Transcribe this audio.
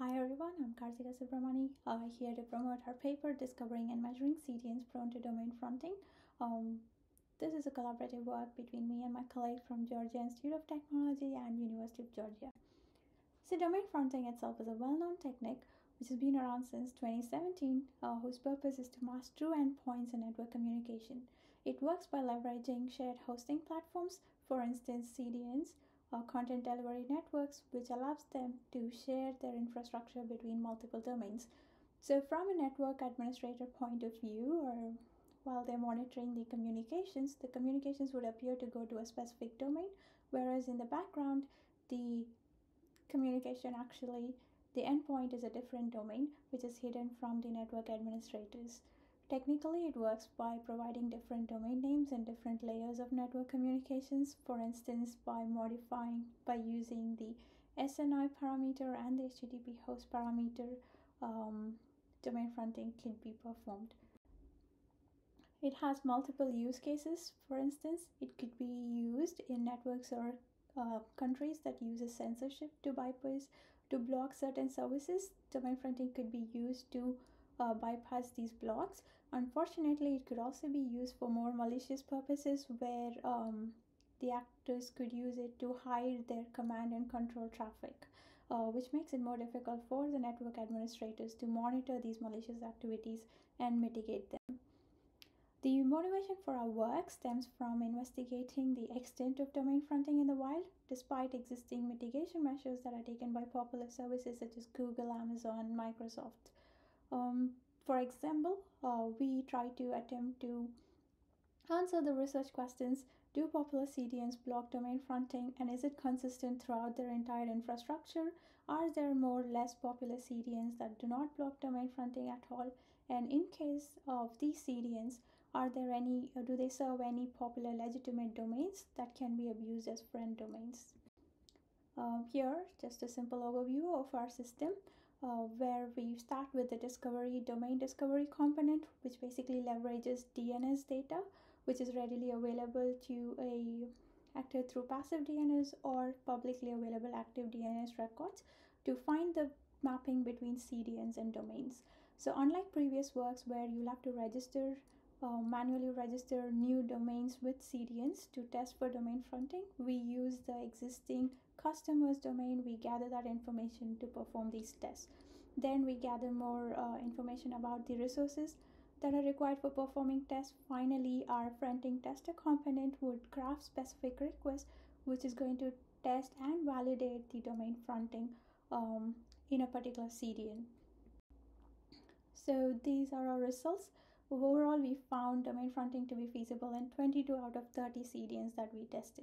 Hi everyone, I'm Karthika Subramani uh, here to promote our paper Discovering and Measuring CDNs Prone to Domain Fronting. Um, this is a collaborative work between me and my colleague from Georgia Institute of Technology and University of Georgia. So domain fronting itself is a well-known technique which has been around since 2017, uh, whose purpose is to mask true endpoints in network communication. It works by leveraging shared hosting platforms, for instance CDNs, uh, content delivery networks, which allows them to share their infrastructure between multiple domains. So, from a network administrator point of view, or while they're monitoring the communications, the communications would appear to go to a specific domain, whereas in the background, the communication actually the endpoint is a different domain which is hidden from the network administrators. Technically, it works by providing different domain names and different layers of network communications. For instance, by modifying, by using the SNI parameter and the HTTP host parameter, um, domain fronting can be performed. It has multiple use cases. For instance, it could be used in networks or uh, countries that uses censorship to bypass to block certain services. Domain fronting could be used to uh, bypass these blocks. Unfortunately, it could also be used for more malicious purposes where um, the actors could use it to hide their command and control traffic, uh, which makes it more difficult for the network administrators to monitor these malicious activities and mitigate them. The motivation for our work stems from investigating the extent of domain fronting in the wild, despite existing mitigation measures that are taken by popular services such as Google, Amazon, Microsoft. Um, for example, uh, we try to attempt to answer the research questions Do popular CDNs block domain fronting and is it consistent throughout their entire infrastructure? Are there more or less popular CDNs that do not block domain fronting at all? And in case of these CDNs, are there any, do they serve any popular legitimate domains that can be abused as front domains? Uh, here, just a simple overview of our system uh, where we start with the discovery domain discovery component, which basically leverages DNS data, which is readily available to a actor through passive DNS or publicly available active DNS records to find the mapping between CDNs and domains. So unlike previous works where you'll have to register uh, manually register new domains with CDNs to test for domain fronting. We use the existing customer's domain, we gather that information to perform these tests. Then we gather more uh, information about the resources that are required for performing tests. Finally, our fronting tester component would craft specific requests, which is going to test and validate the domain fronting um, in a particular CDN. So these are our results. Overall, we found domain fronting to be feasible in 22 out of 30 CDNs that we tested.